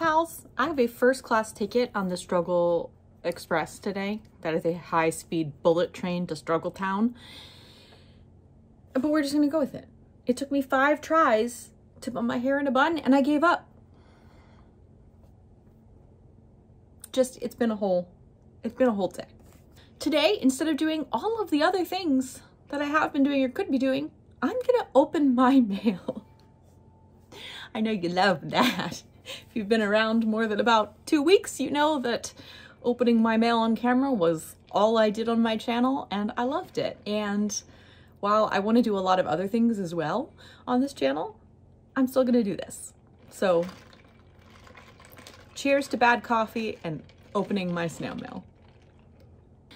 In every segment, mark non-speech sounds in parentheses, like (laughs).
pals, I have a first class ticket on the Struggle Express today. That is a high speed bullet train to Struggle Town. But we're just gonna go with it. It took me five tries to put my hair in a bun and I gave up. Just, it's been a whole, it's been a whole day. Today, instead of doing all of the other things that I have been doing or could be doing, I'm gonna open my (laughs) mail. I know you love that. If you've been around more than about two weeks, you know that opening my mail on camera was all I did on my channel and I loved it. And while I want to do a lot of other things as well on this channel, I'm still gonna do this. So cheers to bad coffee and opening my snail mail.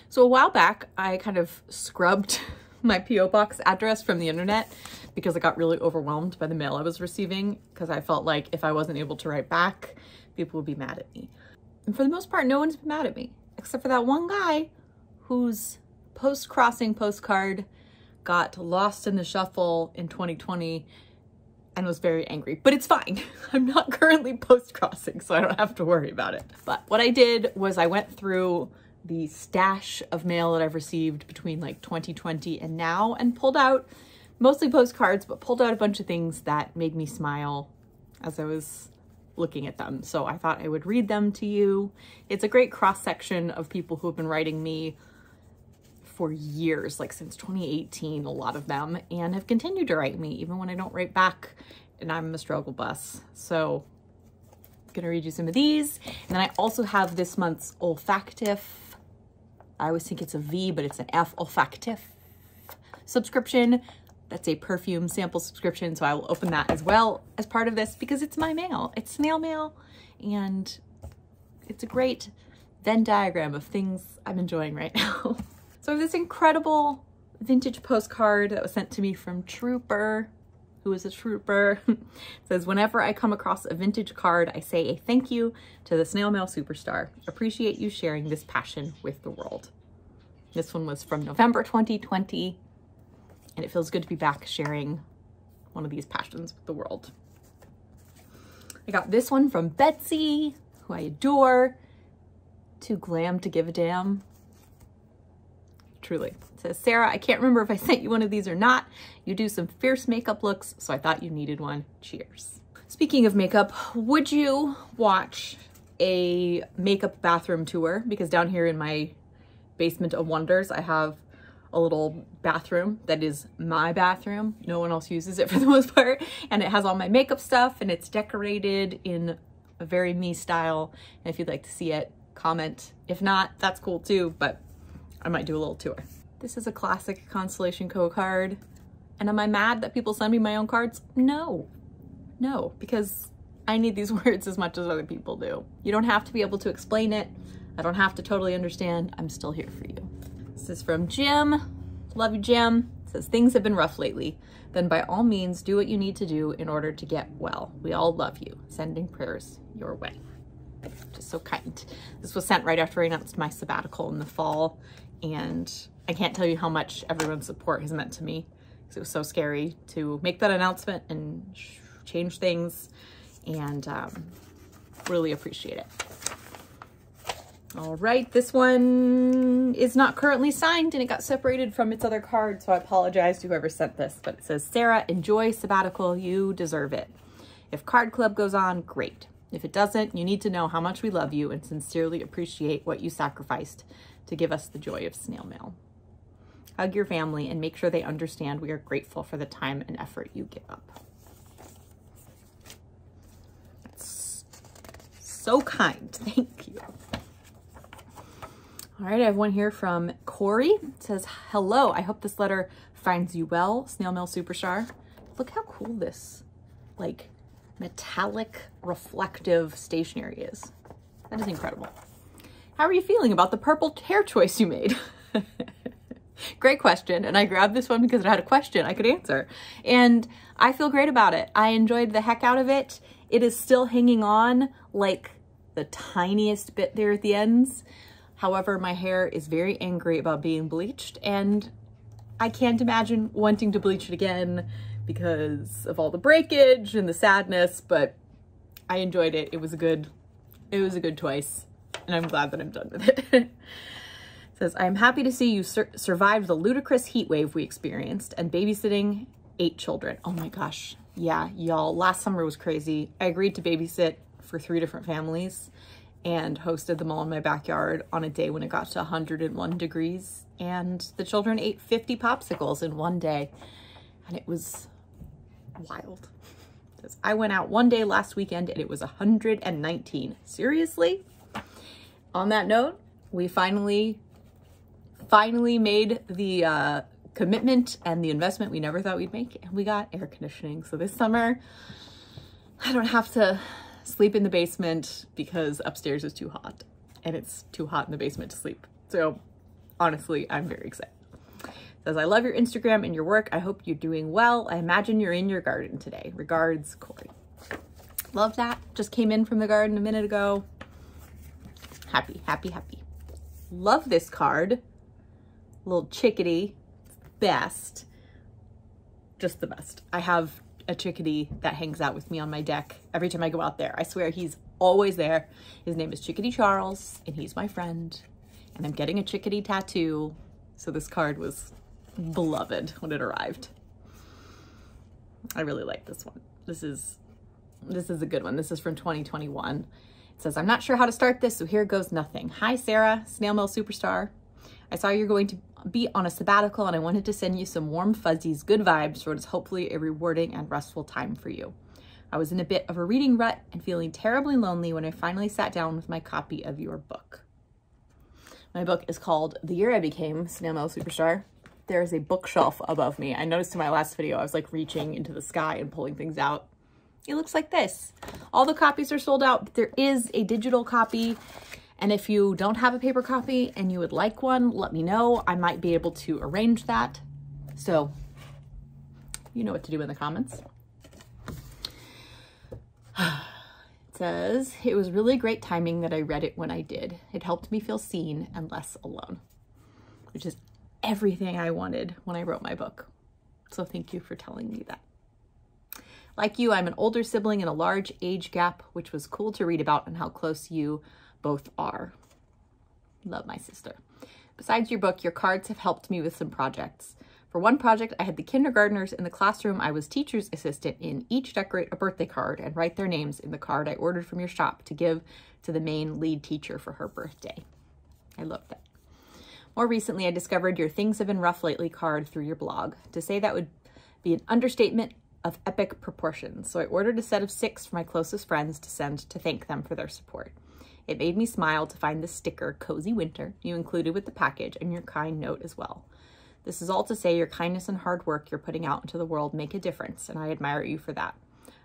So a while back, I kind of scrubbed (laughs) my P.O. box address from the internet because I got really overwhelmed by the mail I was receiving because I felt like if I wasn't able to write back, people would be mad at me. And for the most part, no one's been mad at me except for that one guy whose post-crossing postcard got lost in the shuffle in 2020 and was very angry, but it's fine. (laughs) I'm not currently post-crossing, so I don't have to worry about it. But what I did was I went through the stash of mail that I've received between like 2020 and now and pulled out mostly postcards, but pulled out a bunch of things that made me smile as I was looking at them. So I thought I would read them to you. It's a great cross section of people who have been writing me for years, like since 2018, a lot of them, and have continued to write me even when I don't write back and I'm a struggle bus. So I'm gonna read you some of these. And then I also have this month's Olfactif, I always think it's a V, but it's an F, Olfactif subscription. That's a perfume sample subscription, so I will open that as well as part of this because it's my mail. It's snail mail, and it's a great Venn diagram of things I'm enjoying right (laughs) now. So I have this incredible vintage postcard that was sent to me from Trooper, who is a trooper. (laughs) says, whenever I come across a vintage card, I say a thank you to the snail mail superstar. Appreciate you sharing this passion with the world. This one was from November 2020, and it feels good to be back sharing one of these passions with the world. I got this one from Betsy, who I adore. Too glam to give a damn truly. Says, Sara, I can't remember if I (laughs) sent you one of these or not. You do some fierce makeup looks, so I thought you needed one. Cheers. Speaking of makeup, would you watch a makeup bathroom tour? Because down here in my basement of wonders, I have a little bathroom that is my bathroom. No one else uses it (laughs) for the most part. And it has all my makeup stuff and it's decorated in a very me style. And if you'd like to see it, comment. If not, that's cool too, but I might do a little tour. This is a classic Constellation Co card. And am I mad that people send me my own cards? No, no, because I need these (laughs) words as much as other people do. You don't have to be able to explain it. I don't have to totally understand. I'm still here for you. This is from Jim. Love you, Jim. It says, things have been rough lately. Then by all means, do what you need to do in order to get well. We all love you. Sending prayers your way. Just so kind. This was sent right after I announced my sabbatical in the fall and I can't tell you how much everyone's support has meant to me because it was so scary to make that announcement and change things and um, really appreciate it. All right, this one is not currently signed and it got separated from its other card, so I apologize to whoever sent this, but it says, Sara, enjoy sabbatical, you deserve it. If Card Club goes on, great. If it doesn't, you need to know how much we love you and sincerely appreciate what you sacrificed to give us the joy of snail mail. Hug your family and make sure they understand we are grateful for the time and effort you give up. That's so kind. (laughs) Thank you. All right, I have one here from Corey. It says, hello, I hope this letter finds you well, Snail Mail Superstar. Look how cool this, like, metallic reflective stationery is. That is incredible. How are you feeling about the purple hair choice you made? (laughs) great question. And I grabbed this one because it had a question I could answer. And I feel great about it. I enjoyed the heck out of it. It is still hanging on like the tiniest bit there at the ends. However, my hair is very angry about being bleached and I can't imagine wanting to bleach it again because of all the breakage and the sadness, but I enjoyed it. It was a good, it was a good choice and I'm glad that I'm done with it. (laughs) says, I am happy to see you sur survived the ludicrous heat wave we experienced and babysitting eight children. Oh my gosh. Yeah, y'all, last summer was crazy. I agreed to babysit for three different families and hosted them all in my backyard on a day when it got to 101 degrees. And the children ate 50 popsicles in one day. And it was wild. I went out one day last weekend and it was 119. Seriously? On that note, we finally, finally made the uh, commitment and the investment we never thought we'd make and we got air conditioning. So this summer, I don't have to sleep in the basement because upstairs is too hot and it's too hot in the basement to sleep. So honestly, I'm very excited. Says, I love your Instagram and your work. I hope you're doing well. I imagine you're in your garden today. Regards, Corey. Love that. Just came in from the garden a minute ago. Happy, happy, happy. Love this card. Little chickadee. Best. Just the best. I have a chickadee that hangs out with me on my deck every time I go out there. I swear he's always there. His name is Chickadee Charles and he's my friend. And I'm getting a chickadee tattoo. So this card was beloved when it arrived. I really like this one. This is this is a good one. This is from 2021. It says, I'm not sure how to start this, so here goes nothing. Hi, Sara, Snail Mail Superstar. I saw you're going to be on a sabbatical and I wanted to send you some warm fuzzies, good vibes for what is hopefully a rewarding and restful time for you. I was in a bit of a reading rut and feeling terribly lonely when I finally sat down with my copy of your book. My book is called The Year I Became Snail Superstar. There is a bookshelf above me. I noticed in my last video, I was like reaching into the sky and pulling things out. It looks like this. All the copies are sold out, but there is a digital copy and if you don't have a paper copy and you would like one, let me know. I might be able to arrange that. So you know what to do in the comments. (sighs) It says, it was really great timing that I read it when I did. It helped me feel seen and less alone, which is everything I wanted when I wrote my book. So thank you for telling me that. Like you, I'm an older sibling in a large age gap, which was cool to read about and how close you both are. Love my sister. Besides your book, your cards have helped me with some projects. For one project, I had the kindergartners in the classroom I was teacher's assistant in each decorate a birthday card and write their names in the card I ordered from your shop to give to the main lead teacher for her birthday. I love that. More recently, I discovered your Things Have Been Rough Lately card through your blog. To say that would be an understatement of epic proportions, so I ordered a set of six for my closest friends to send to thank them for their support. It made me smile to find the sticker, Cozy Winter, you included with the package and your kind note as well. This is all to say your kindness and hard work you're putting out into the world make a difference, and I admire you for that.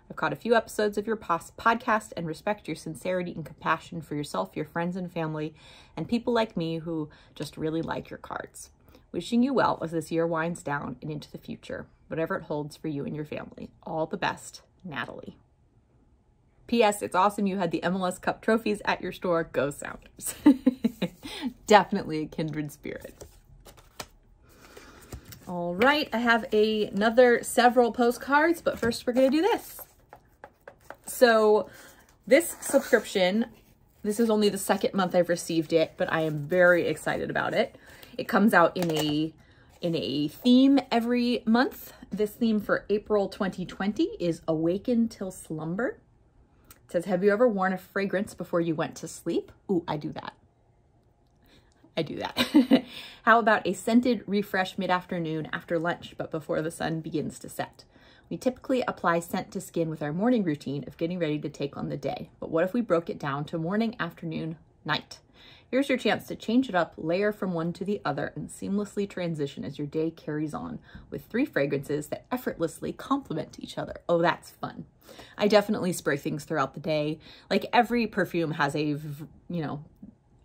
I've caught a few episodes of your podcast and respect your sincerity and compassion for yourself, your friends and family, and people like me who just really like your cards. Wishing you well as this year winds down and into the future, whatever it holds for you and your family. All the best, Natalie. P.S. It's awesome you had the MLS Cup trophies at your store. Go Sounders. (laughs) Definitely a kindred spirit. All right, I have a, another several postcards, but first we're going to do this. So this subscription, this is only the second month I've received it, but I am very excited about it. It comes out in a in a theme every month. This theme for April 2020 is Awaken Till Slumber. It says, have you ever worn a fragrance before you went to sleep? Ooh, I do that. I do that. (laughs) How about a scented refresh mid-afternoon after lunch, but before the sun begins to set? We typically apply scent to skin with our morning routine of getting ready to take on the day. But what if we broke it down to morning, afternoon, night? Here's your chance to change it up, layer from one to the other, and seamlessly transition as your day carries on with three fragrances that effortlessly complement each other. Oh, that's fun. I definitely spray things throughout the day. Like every perfume has a, you know,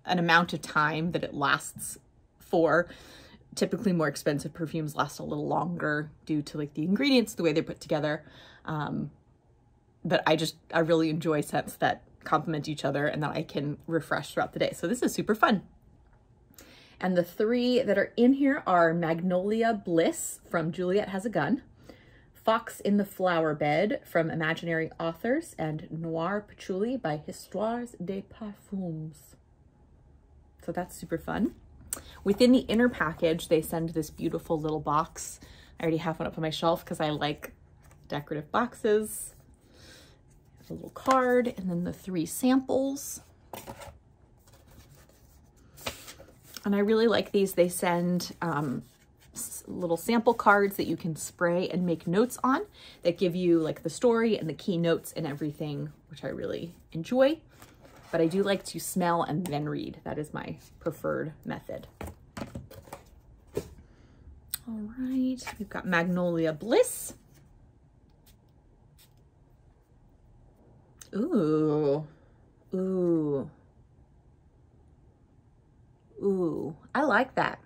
an amount of time that it lasts for. Typically more expensive perfumes last a little longer due to like the ingredients, the way they're put together. Um, but I just, I really enjoy scents that complement each other and that I can refresh throughout the day. So this is super fun. And the three that are in here are Magnolia Bliss from Juliet Has a Gun, Fox in the Flower Bed from Imaginary Authors and Noir Patchouli by Histoires de Parfums. So that's super fun. Within the inner package, they send this beautiful little box. I already have one up on my shelf because I like decorative boxes. A little card and then the three samples. And I really like these. They send um, little sample cards that you can spray and make notes on that give you like the story and the key notes and everything, which I really enjoy. But I do like to smell and then read. That is my preferred method. All right, we've got Magnolia Bliss. Ooh, ooh, ooh, I like that.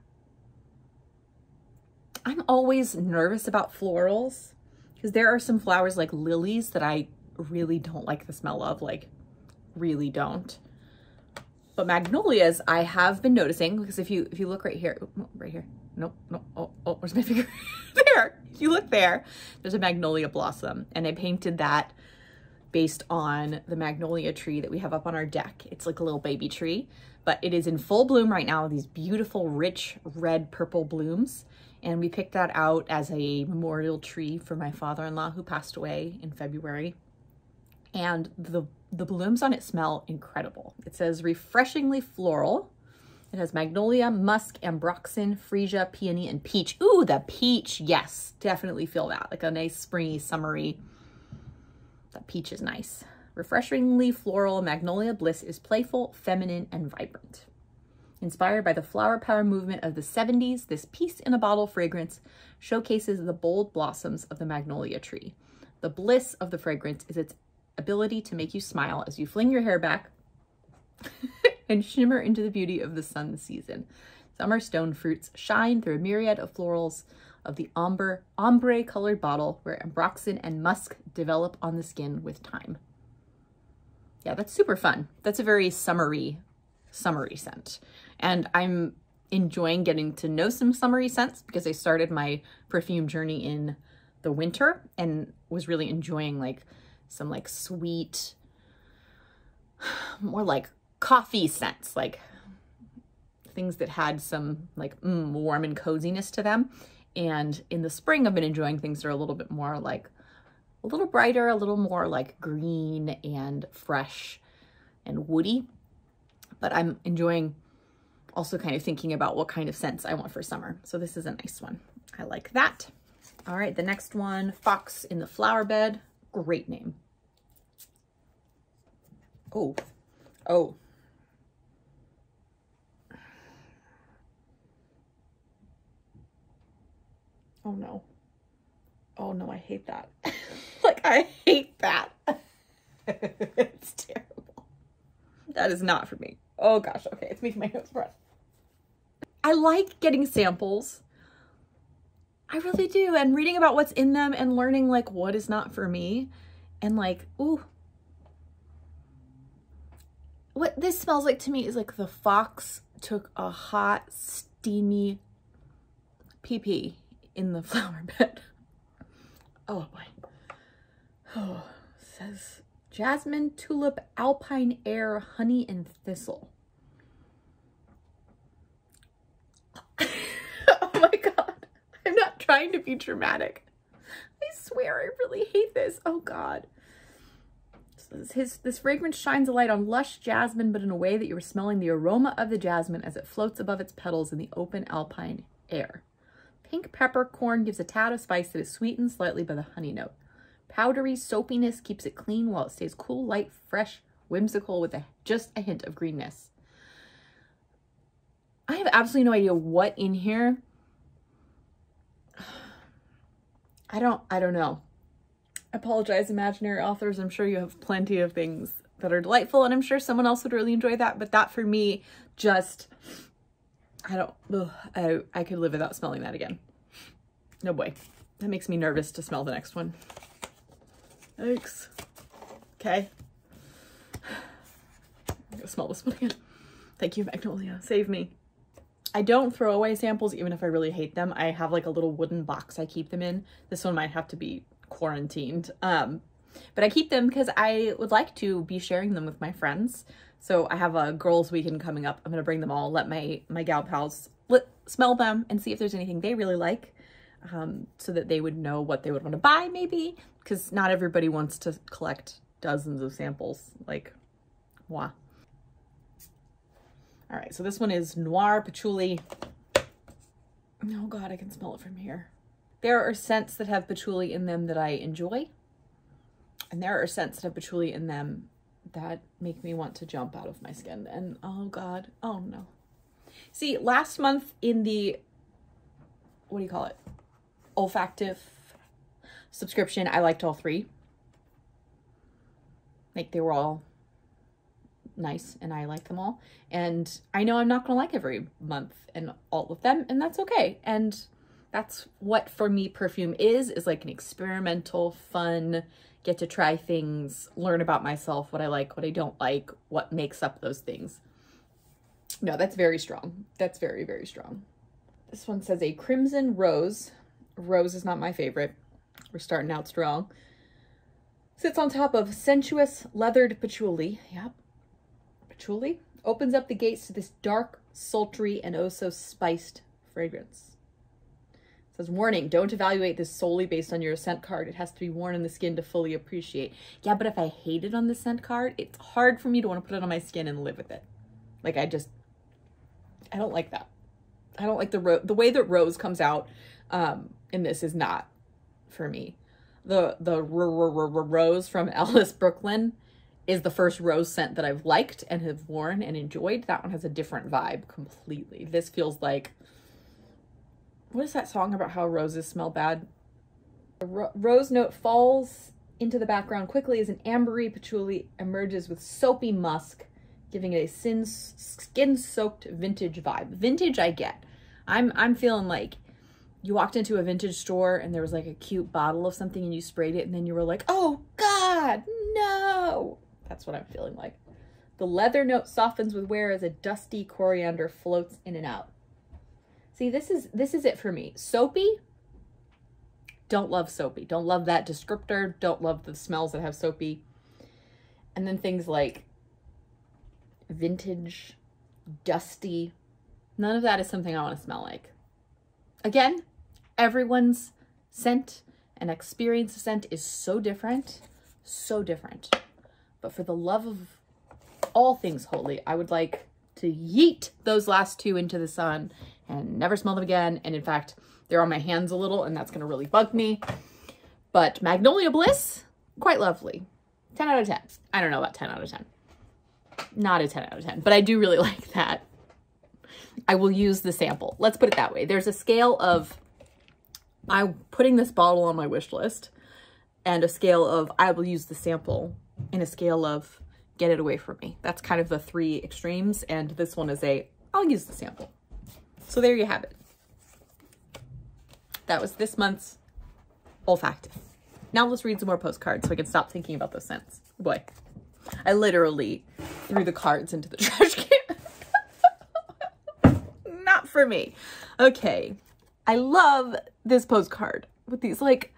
I'm always nervous about florals because there are some flowers like lilies that I really don't like the smell of, like really don't. But magnolias, I have been noticing because if you if you look right here, oh, right here, nope, nope, oh, oh, where's my (laughs) finger? (laughs) there, if you look there, there's a magnolia blossom and I painted that based on the magnolia tree that we have up on our deck. It's like a little baby tree, but it is in full bloom right now, these beautiful, rich red purple blooms. And we picked that out as a memorial tree for my father-in-law who passed away in February. And the, the blooms on it smell incredible. It says refreshingly floral. It has magnolia, musk, ambroxan, freesia, peony, and peach. Ooh, the peach. Yes, definitely feel that. Like a nice springy, summery. That peach is nice. Refreshingly floral, magnolia bliss is playful, feminine, and vibrant. Inspired by the flower power movement of the 70s, this piece in a bottle fragrance showcases the bold blossoms of the magnolia tree. The bliss of the fragrance is its ability to make you smile as you fling your hair back (laughs) and shimmer into the beauty of the sun season. Summer stone fruits shine through a myriad of florals of the ombre, ombre colored bottle where ambroxan and musk develop on the skin with time. Yeah, that's super fun. That's a very summery, summery scent. And I'm enjoying getting to know some summery scents because I started my perfume journey in the winter and was really enjoying like some like sweet, (sighs) more like coffee scents, like things that had some like mm, warm and coziness to them. And in the spring, I've been enjoying things that are a little bit more like a little brighter, a little more like green and fresh and woody. But I'm enjoying also kind of thinking about what kind of scents I want for summer. So this is a nice one. I like that. All right, the next one, Fox in the Flower Bed. Great name. Oh, oh. Oh no. Oh no, I hate that. (laughs) like, I hate that. (laughs) it's terrible. That is not for me. Oh gosh, okay, it's making my nose run. I like getting samples. I really do. And reading about what's in them and learning like what is not for me. And like, ooh. What this smells like to me is like the fox took a hot, steamy pee pee in the (laughs) flower bed. Oh boy. Oh, says jasmine, tulip, alpine air, honey, and thistle. (laughs) oh my god. I'm not trying to be dramatic. I swear I really hate this. Oh god. his, this fragrance shines a light on lush jasmine, but in a way that you're smelling the aroma of the jasmine as it floats above its petals in the open alpine air. Pink peppercorn gives a tad of spice that is sweetened slightly by the honey note. Powdery soapiness keeps it clean while it stays cool, light, fresh, whimsical with a, just a hint of greenness. I have absolutely no idea what in here. (sighs) I don't, I don't know. I apologize, imaginary authors. I'm sure you have plenty of things that are delightful and I'm sure someone else would really enjoy that. But that for me, just, I don't, ugh, I, I could live without smelling that again. No boy. That makes me nervous to smell the next one. Thanks. Okay. I'm gonna smell this one again. Thank you, Magnolia. Save me. I don't throw away samples even if I really hate them. I have like a little wooden box I keep them in. This one might have to be quarantined. Um, but I keep them because I would like to be sharing them with my friends. So I have a girls weekend coming up. I'm going to bring them all, let my, my gal pals let, smell them and see if there's anything they really like um, so that they would know what they would want to buy maybe because not everybody wants to collect dozens of samples like moi. All right, so this one is Noir Patchouli. Oh God, I can smell it from here. There are scents that have patchouli in them that I enjoy. And there are scents that have patchouli in them that make me want to jump out of my skin. And oh God, oh no. See, last month in the, what do you call it? Olfactif subscription, I liked all three. Like they were all nice and I like them all. And I know I'm not going to like every month and all of them, and that's okay. And that's what for me perfume is, is like an experimental, fun, get to try things, learn about myself, what I like, what I don't like, what makes up those things. No, that's very strong. That's very, very strong. This one says a crimson rose. Rose is not my favorite. We're starting out strong. Sits on top of sensuous leathered patchouli. Yep, patchouli, opens up the gates to this dark, sultry, and oh so spiced fragrance. Says, warning, don't evaluate this solely based on your scent card. It has to be worn in the skin to fully appreciate. Yeah, but if I hate it on the scent card, it's hard for me to want to put it on my skin and live with it. Like, I just, I don't like that. I don't like the ro- the way that rose comes out um, in this is not for me. The the rose from (laughs) Ellis Brooklyn is the first rose scent that I've liked and have worn and enjoyed. That one has a different vibe completely. This feels like what is that song about how roses smell bad? A ro rose note falls into the background quickly as an ambery patchouli emerges with soapy musk, giving it a skin-soaked vintage vibe. Vintage I get. I'm I'm feeling like you walked into a vintage store and there was like a cute bottle of something and you sprayed it and then you were like, oh God, no. That's what I'm feeling like. The leather note softens with wear as a dusty coriander floats in and out. See, this is this is it for me. Soapy, don't love soapy. Don't love that descriptor. Don't love the smells that have soapy. And then things like vintage, dusty. None of that is something I want to smell like. Again, everyone's scent and experience scent is so different, so different. But for the love of all things holy, I would like to yeet those last two into the sun and never smell them again. And in fact, they're on my hands a little and that's going to really bug me. But Magnolia Bliss, quite lovely. 10 out of 10. I don't know about 10 out of 10. Not a 10 out of 10, but I do really (laughs) like that. I will use the sample. Let's put it that way. There's a scale of I'm putting this bottle on my wish list and a scale of I will use the sample in a scale of get it away from me. That's kind of the three extremes. And this one is a, I'll use the sample. So there you have it. That was this month's Olfactif. Now let's read some more postcards so I can stop thinking about those scents. Boy, I literally threw the cards into the (laughs) trash can. (laughs) Not for me. Okay. I love this postcard with these like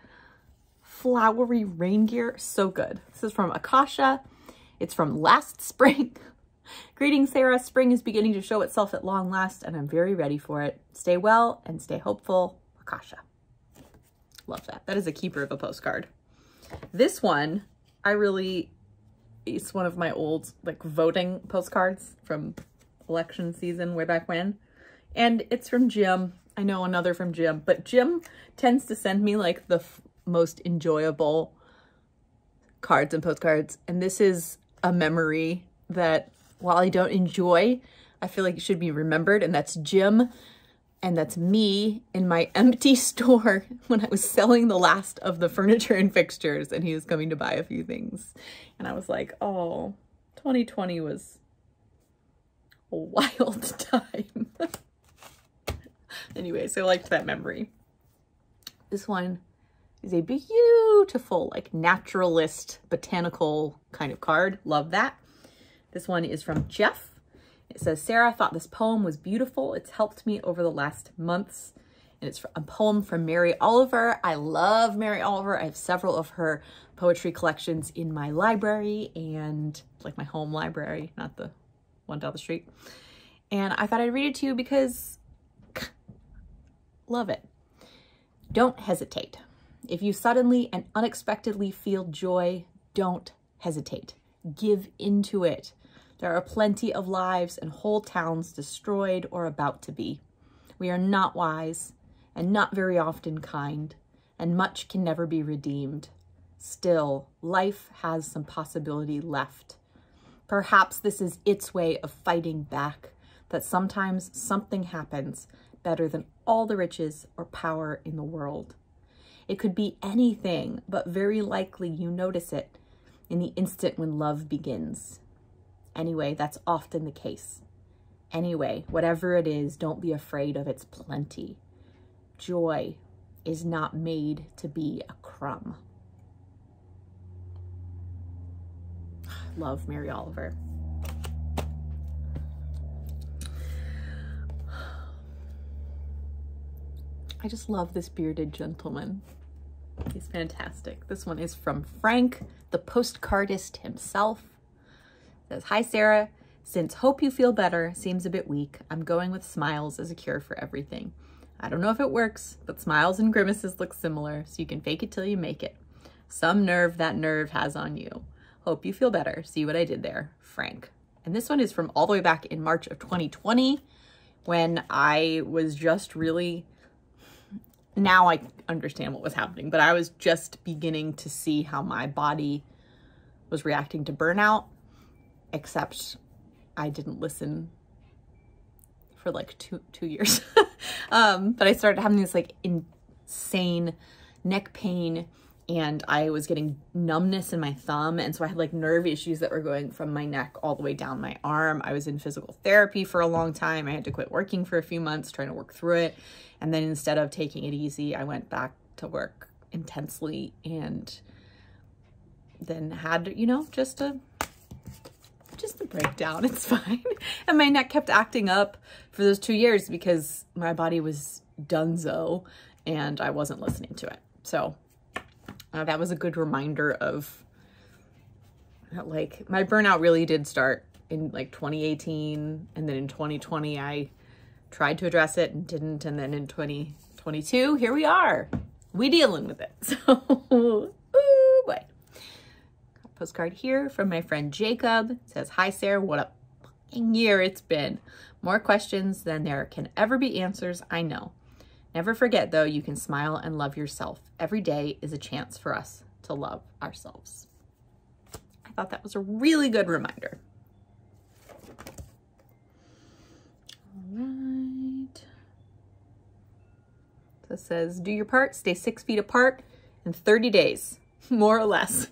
flowery rain gear. So good. This is from Akasha. It's from last (laughs) spring. Greetings, Sara. Spring is beginning to show itself at long last, and I'm very ready for it. Stay well and stay hopeful. Akasha. Love that. That is a keeper of a postcard. This one, I really, it's one of my old like voting postcards from election season way back when. And it's from Jim. I know another from Jim, but Jim tends to send me like the most enjoyable cards and postcards. And this is a memory that while I don't enjoy, I feel like it should be remembered. And that's Jim. And that's me in my (laughs) empty store when I was selling the last of the furniture and fixtures and he was coming to buy a few things. And I was like, oh, 2020 was a (laughs) wild time. (laughs) anyway, so I liked that memory. This one is a beautiful, like naturalist, botanical kind of card. Love that. This one is from Jeff. It says, Sara thought this poem was beautiful. It's helped me over the last months. And it's a poem from Mary Oliver. I love Mary Oliver. I have several of her poetry collections in my library and like my home library, not the one down the street. And I thought I'd read it to you because love it. Don't hesitate. If you suddenly and unexpectedly feel joy, don't hesitate. Give into it. There are plenty of lives and whole towns destroyed or about to be. We are not wise and not very often kind, and much can never be redeemed. Still, life has some possibility left. Perhaps this is its way of fighting back, that sometimes something happens better than all the riches or power in the world. It could be anything, but very likely you notice it in the instant when love begins. Anyway, that's often the case. Anyway, whatever it is, don't be afraid of its plenty. Joy is not made to be a crumb. Love Mary Oliver. I just love this bearded gentleman. He's fantastic. This one is from Frank, the postcardist himself. Says, Hi, Sara. Since hope you feel better seems a bit weak, I'm going with smiles as a cure for everything. I don't know if it works, but smiles and grimaces look similar, so you can fake it till you make it. Some nerve that nerve has on you. Hope you feel better. See what I did there, Frank. And this one is from all the way back in March of 2020 when I was just really now I understand what was happening, but I was just beginning to see how my body was reacting to burnout, except I didn't listen for like two two years. (laughs) um, but I started having this like insane neck pain and I was getting numbness in my thumb. And so I had like nerve issues that were going from my neck all the way down my arm. I was in physical therapy for a long time. I had to quit working for a few months trying to work through it. And then instead of taking it easy, I went back to work intensely and then had, you know, just a just a breakdown. (laughs) It's fine. and my neck kept acting up for those two years because my body was donezo and I wasn't listening to it. So uh, that was a good reminder of that like my burnout really did start in like 2018 and then in 2020 I tried to address it and didn't and then in 2022 here we are we dealing with it (laughs) so postcard here from my friend Jacob it says hi Sara what a fucking year it's been more questions than there can ever be answers I know Never forget, though, you can smile and love yourself. Every day is a chance for us to love ourselves. I thought that was a really good reminder. All right. So it says, do your part, stay six feet apart in 30 days, (laughs) more or less.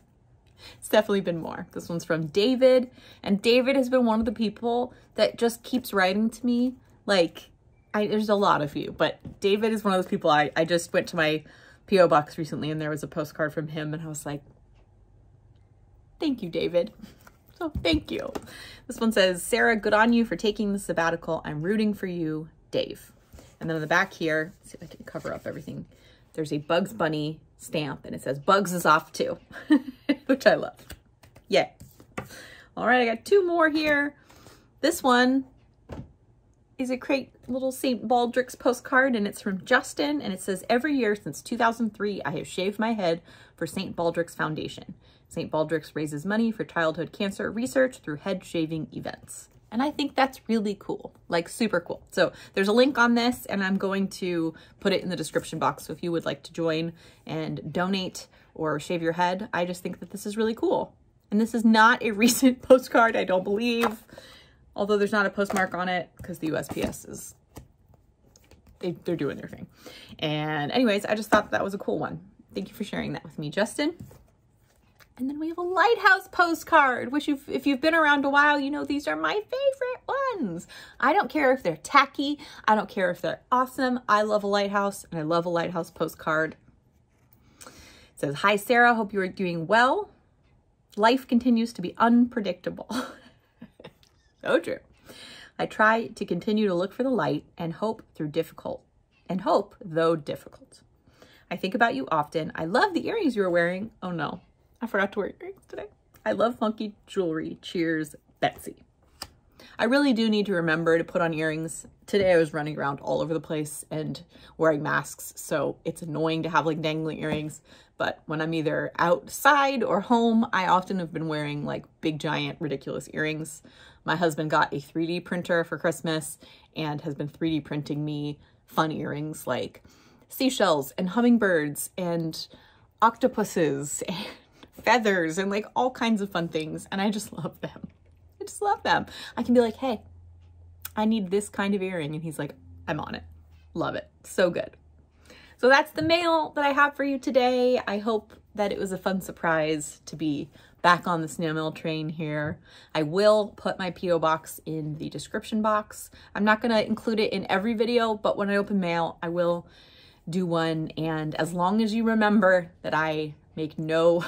It's definitely been more. This one's from David. And David has been one of the people that just keeps writing to me like I, there's a lot of you, but David is one of those people. I, I just went to my P.O. box recently and there was a postcard from him and I was like, thank you, David. (laughs) So thank you. This one says, Sara, good on you for taking the sabbatical. I'm rooting for you, Dave. And then on the back here, see if I can cover up everything. There's a Bugs Bunny stamp and it says Bugs is off too, (laughs) which I love. Yeah. All right, I got two more here. This one is a great little St. Baldrick's postcard and it's from Justin and it says, every year since 2003, I have shaved my head for St. Baldrick's Foundation. St. Baldrick's raises money for childhood cancer research through head shaving events. And I think that's really cool, like super cool. So there's a link on this and I'm going to put it in the description box. So if you would like to join and donate or shave your head, I just think that this is really cool. And this is not a (laughs) recent postcard, I don't believe although there's not a postmark on it because the USPS is, they, they're doing their thing. And anyways, I just thought that was a cool one. Thank you for sharing that with me, Justin. And then we have a lighthouse postcard, which you've, if you've been around a while, you know these are my favorite ones. I don't care if they're tacky. I don't care if they're awesome. I love a lighthouse and I love a lighthouse postcard. It says, Hi, Sara. Hope you are doing well. Life continues to be unpredictable. (laughs) So true. I try to continue to look for the light and hope through difficult, and hope though difficult. I think about you often. I love the earrings you are wearing. Oh no, I forgot to wear earrings today. I love funky jewelry. Cheers, Betsy. I really do need to remember to put on earrings. Today I was running around all over the place and wearing masks, so it's annoying to have like dangling earrings. But when I'm either outside or home, I often have been wearing like big, giant, ridiculous earrings. My husband got a 3D printer for Christmas and has been 3D printing me fun earrings like seashells and hummingbirds and octopuses (laughs) and feathers and like all kinds of fun things. And I just (laughs) love them. I just love them. I can be like, hey, I need this kind of earring. And he's like, I'm on it. Love it. So good. So that's the mail that I have for you today. I hope that it was a fun surprise to be back on the snail mail train here. I will put my P.O. box in the description box. I'm not going to include it in every video, but when I open mail, I will do one. And as long as you remember that I make no,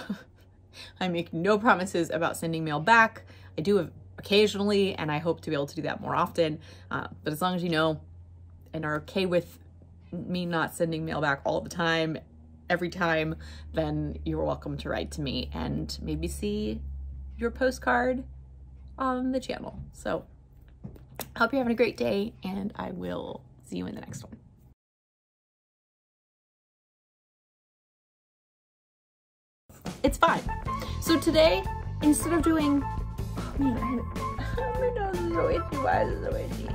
(laughs) I make no promises about sending mail back. I do occasionally, and I hope to be able to do that more often. Uh, but as long as you know and are okay with me not sending mail back all the time, every time, then you're welcome to write to me and maybe see your postcard on the channel. So I hope you're having a great day and I will see you in the next one. It's fine. So today, instead of doing, oh man, (laughs) my nose is so itchy, why is it so itchy?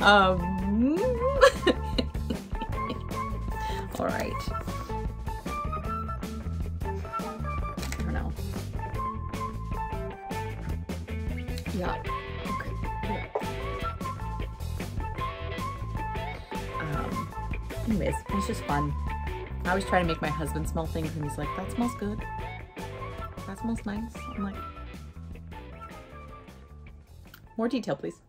Um, (laughs) all right. I don't know. Yeah. Um, anyways, it's just fun. I always try to make my husband smell things and he's like, that smells good. That smells nice. I'm like, more detail, please.